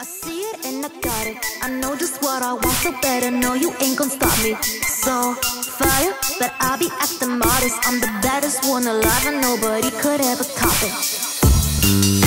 I see it and I got it. I know just what I want, so better know you ain't gonna stop me. So fire, but I'll be acting modest. I'm the baddest one alive, and nobody could ever top it.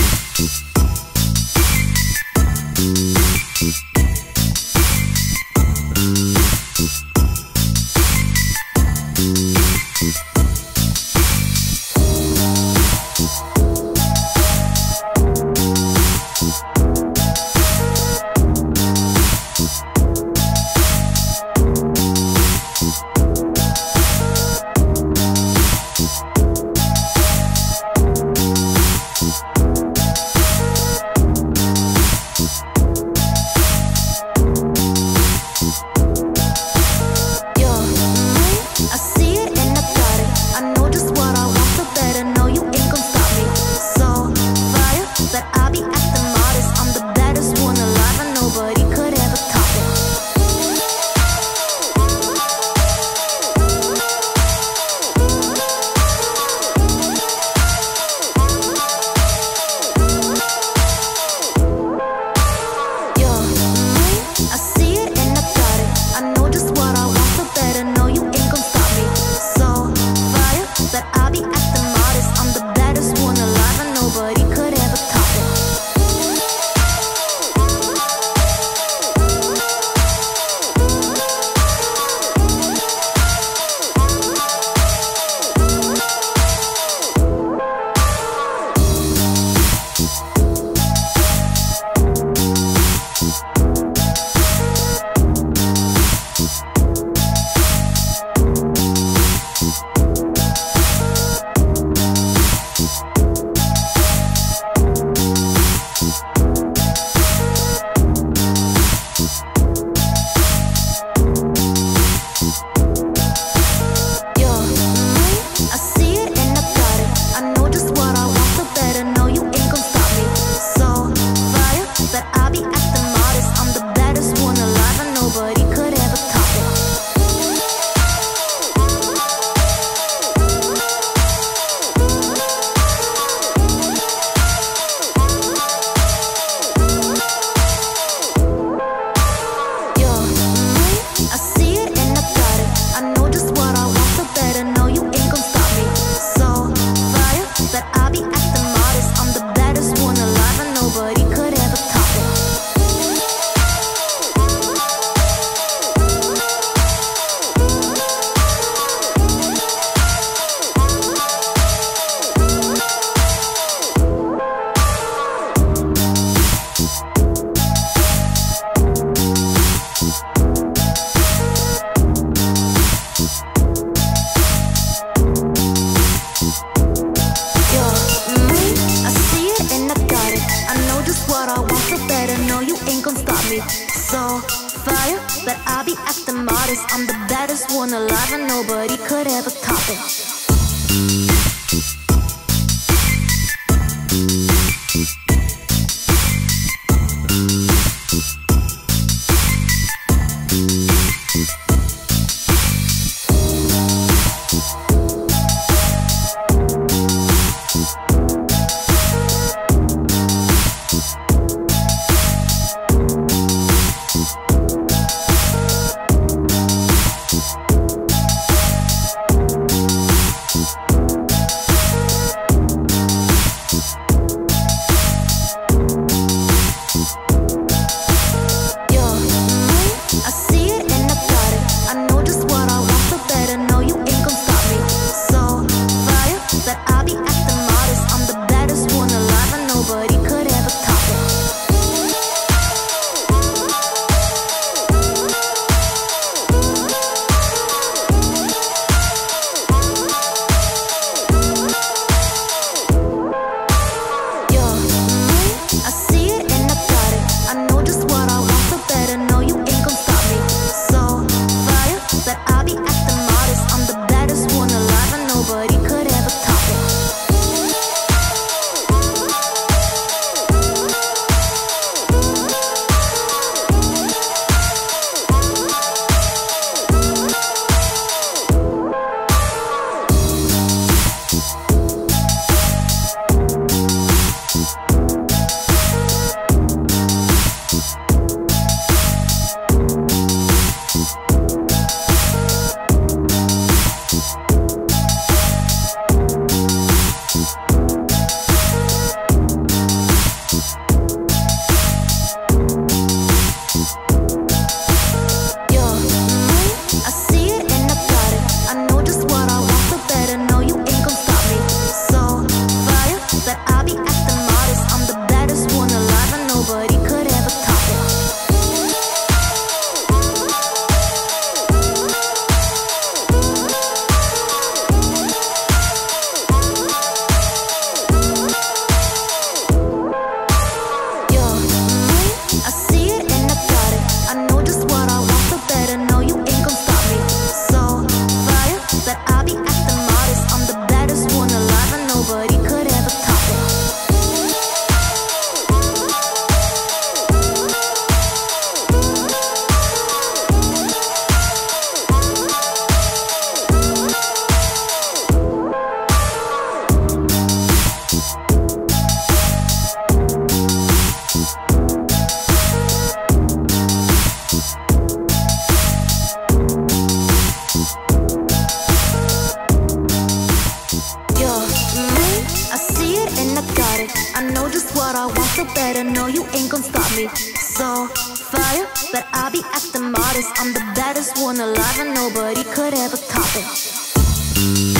ain't gon' stop me. So fire, but I'll be acting modest. I'm the baddest one alive, and nobody could ever top it.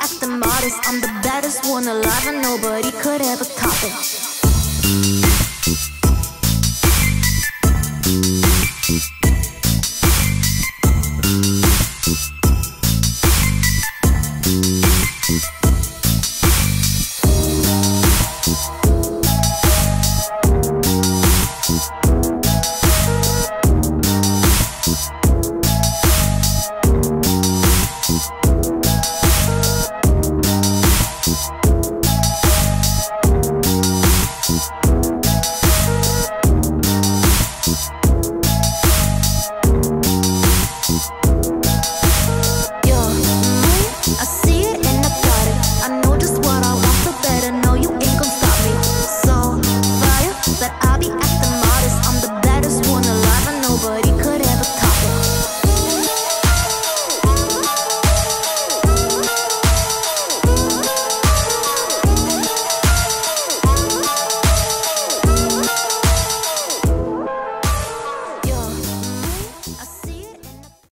at the modest. I'm the baddest one alive, and nobody could ever top it.